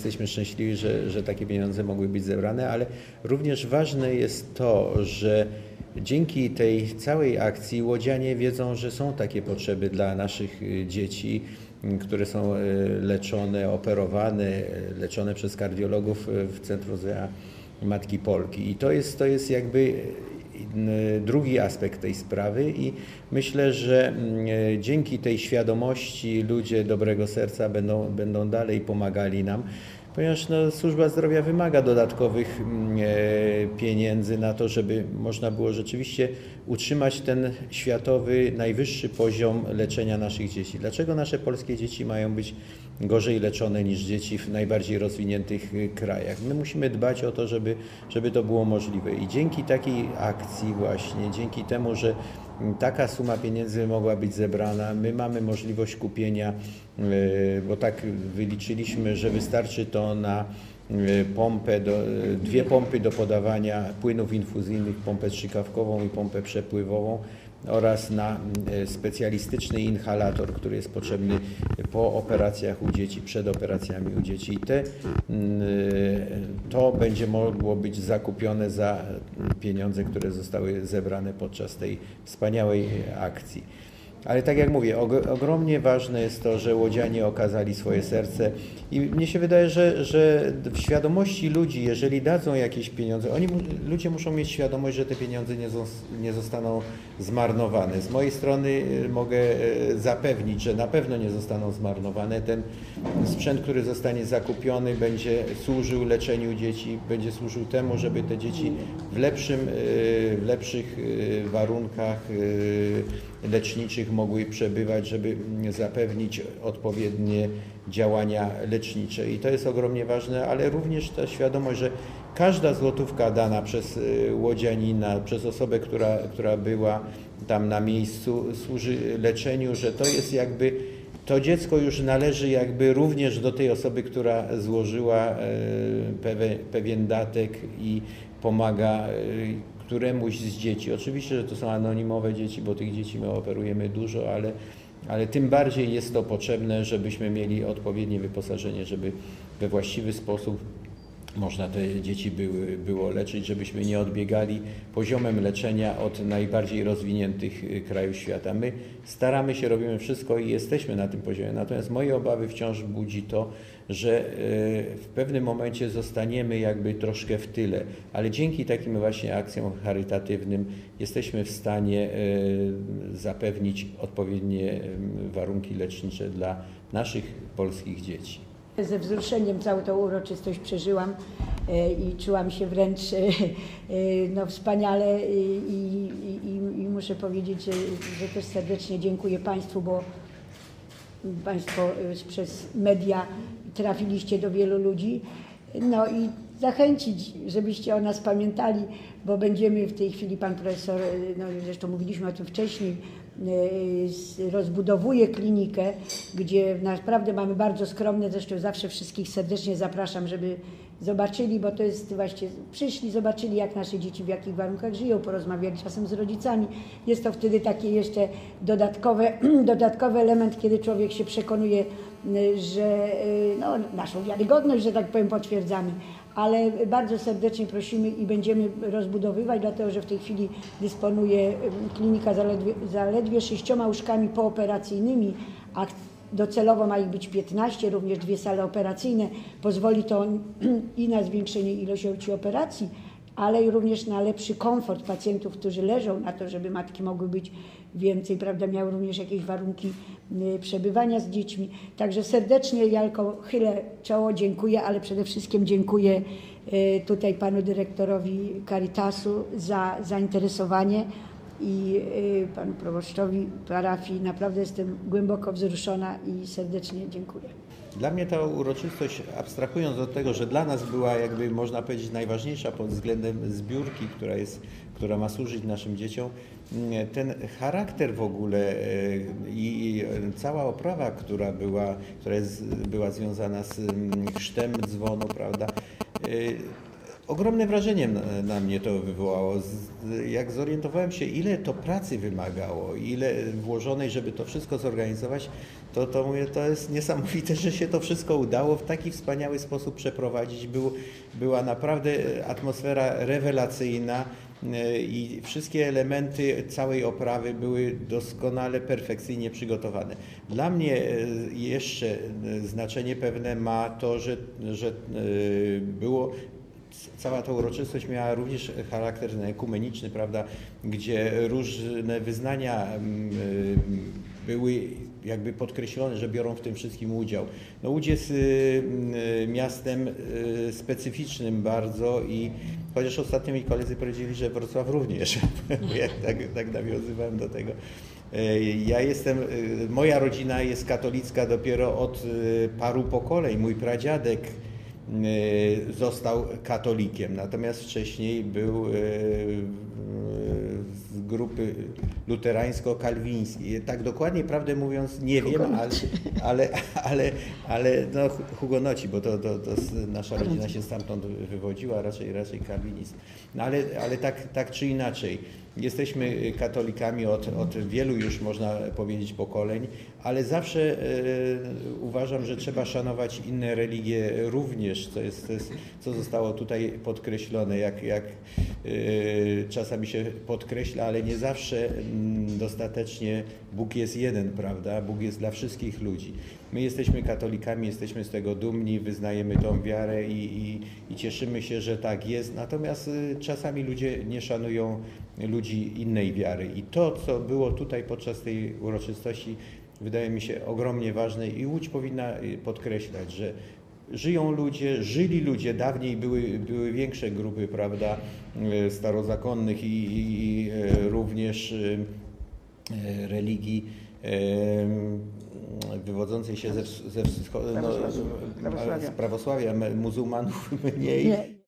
jesteśmy szczęśliwi, że, że takie pieniądze mogły być zebrane, ale również ważne jest to, że dzięki tej całej akcji łodzianie wiedzą, że są takie potrzeby dla naszych dzieci, które są y, leczone, operowane, leczone przez kardiologów w Centrum Zdrowia Matki Polki. I to jest, to jest jakby drugi aspekt tej sprawy i myślę, że mm, dzięki tej świadomości ludzie dobrego serca będą, będą dalej pomagali nam ponieważ no, służba zdrowia wymaga dodatkowych mm, e, pieniędzy na to, żeby można było rzeczywiście utrzymać ten światowy najwyższy poziom leczenia naszych dzieci. Dlaczego nasze polskie dzieci mają być gorzej leczone niż dzieci w najbardziej rozwiniętych y, krajach? My musimy dbać o to, żeby, żeby to było możliwe. I dzięki takiej akcji właśnie, dzięki temu, że taka suma pieniędzy mogła być zebrana. My mamy możliwość kupienia, e, bo tak wyliczyliśmy, że wystarczy to na e, pompę, do, e, dwie pompy do podawania płynów infuzyjnych, pompę strzykawkową i pompę przepływową oraz na specjalistyczny inhalator, który jest potrzebny po operacjach u dzieci, przed operacjami u dzieci. I te, to będzie mogło być zakupione za pieniądze, które zostały zebrane podczas tej wspaniałej akcji. Ale tak jak mówię, ogromnie ważne jest to, że łodzianie okazali swoje serce i mnie się wydaje, że, że w świadomości ludzi, jeżeli dadzą jakieś pieniądze, oni, ludzie muszą mieć świadomość, że te pieniądze nie, nie zostaną zmarnowane. Z mojej strony y, mogę y, zapewnić, że na pewno nie zostaną zmarnowane. Ten sprzęt, który zostanie zakupiony, będzie służył leczeniu dzieci, będzie służył temu, żeby te dzieci w, lepszym, y, w lepszych warunkach leczniczych mogły przebywać, żeby zapewnić odpowiednie działania lecznicze. I to jest ogromnie ważne, ale również ta świadomość, że każda złotówka dana przez y, łodzianina, przez osobę, która, która była tam na miejscu, służy leczeniu, że to jest jakby to dziecko już należy jakby również do tej osoby, która złożyła y, pewien datek i pomaga y, któremuś z dzieci. Oczywiście, że to są anonimowe dzieci, bo tych dzieci my operujemy dużo, ale, ale tym bardziej jest to potrzebne, żebyśmy mieli odpowiednie wyposażenie, żeby we właściwy sposób można te dzieci były, było leczyć, żebyśmy nie odbiegali poziomem leczenia od najbardziej rozwiniętych y, krajów świata. My staramy się, robimy wszystko i jesteśmy na tym poziomie. Natomiast moje obawy wciąż budzi to, że y, w pewnym momencie zostaniemy jakby troszkę w tyle, ale dzięki takim właśnie akcjom charytatywnym jesteśmy w stanie y, zapewnić odpowiednie warunki lecznicze dla naszych polskich dzieci. Ze wzruszeniem całą tą uroczystość przeżyłam e, i czułam się wręcz e, e, no, wspaniale i, i, i, muszę powiedzieć, że, też serdecznie dziękuję Państwu, bo Państwo przez media trafiliście do wielu ludzi. No i zachęcić, żebyście o nas pamiętali, bo będziemy w tej chwili, Pan Profesor, no zresztą mówiliśmy o tym wcześniej, rozbudowuje klinikę, gdzie naprawdę mamy bardzo skromne, zresztą zawsze wszystkich serdecznie zapraszam, żeby zobaczyli, bo to jest właśnie, przyszli, zobaczyli jak nasze dzieci w jakich warunkach żyją, porozmawiali czasem z rodzicami. Jest to wtedy takie jeszcze dodatkowe, dodatkowy element, kiedy człowiek się przekonuje, że no, naszą wiarygodność, że tak powiem, potwierdzamy ale bardzo serdecznie prosimy i będziemy rozbudowywać, dlatego że w tej chwili dysponuje klinika zaledwie, zaledwie sześcioma łóżkami pooperacyjnymi, a docelowo ma ich być 15, również dwie sale operacyjne. Pozwoli to i na zwiększenie ilości operacji, ale również na lepszy komfort pacjentów, którzy leżą na to, żeby matki mogły być więcej, prawda, miały również jakieś warunki y, przebywania z dziećmi. Także serdecznie Jalko chylę czoło, dziękuję, ale przede wszystkim dziękuję y, tutaj panu dyrektorowi Caritasu za zainteresowanie i y, panu proboszczowi parafii. Naprawdę jestem głęboko wzruszona i serdecznie dziękuję. Dla mnie ta uroczystość, abstrahując od tego, że dla nas była jakby można powiedzieć najważniejsza pod względem zbiórki, która, jest, która ma służyć naszym dzieciom, mm, ten charakter w ogóle e, i cała oprawa, która była, która jest, była związana z mm, chrztem dzwonu, prawda, e, Ogromne wrażenie na, na mnie to wywołało. Z, jak zorientowałem się, ile to pracy wymagało, ile włożonej, żeby to wszystko zorganizować, to, to mówię, to jest niesamowite, że się to wszystko udało w taki wspaniały sposób przeprowadzić. Był, była naprawdę atmosfera rewelacyjna e, i wszystkie elementy całej oprawy były doskonale, perfekcyjnie przygotowane. Dla mnie e, jeszcze e, znaczenie pewne ma to, że, że było cała ta uroczystość miała również charakter ekumeniczny, prawda, gdzie różne wyznania mm, y, były jakby podkreślone, że biorą w tym wszystkim udział. No Łódź jest y, y, miastem specyficznym bardzo i chociaż ostatnio mi koledzy powiedzieli, że Wrocław również, ja tak, tak nawiązywałem do tego. Ja jestem, moja rodzina jest katolicka dopiero od paru pokoleń. Mój pradziadek został katolikiem, natomiast wcześniej był y, z grupy luterańsko-kalwińskiej. Tak dokładnie, prawdę mówiąc, nie wiem, ale, Hugonoci. ale, ale, ale no, hu- hugonoci, bo to, to, to nasza rodzina się stamtąd wywodziła, raczej, raczej kalwinizm. No, ale ale tak, tak czy inaczej, jesteśmy katolikami od, od wielu już można powiedzieć pokoleń, ale zawsze e, uważam, że trzeba szanować inne religie również, co, jest, to jest, co zostało tutaj podkreślone, jak, jak e, czasami się podkreśla, ale nie zawsze mm, dostatecznie Bóg jest jeden, prawda? Bóg jest dla wszystkich ludzi. My jesteśmy katolikami, jesteśmy z tego dumni, wyznajemy tą wiarę i, i, i cieszymy się, że tak jest. Natomiast y, czasami ludzie nie szanują ludzi innej wiary. I to, co było tutaj podczas tej uroczystości, wydaje mi się ogromnie ważne i Łódź powinna y, podkreślać, że żyją ludzie, żyli ludzie, dawniej były, były większe grupy, prawda, y, starozakonnych i, i, i y, również religii wywodzącej się ze, ze wschodu, no, Prawosławia. z prawosławia, muzułmanów mniej. Nie.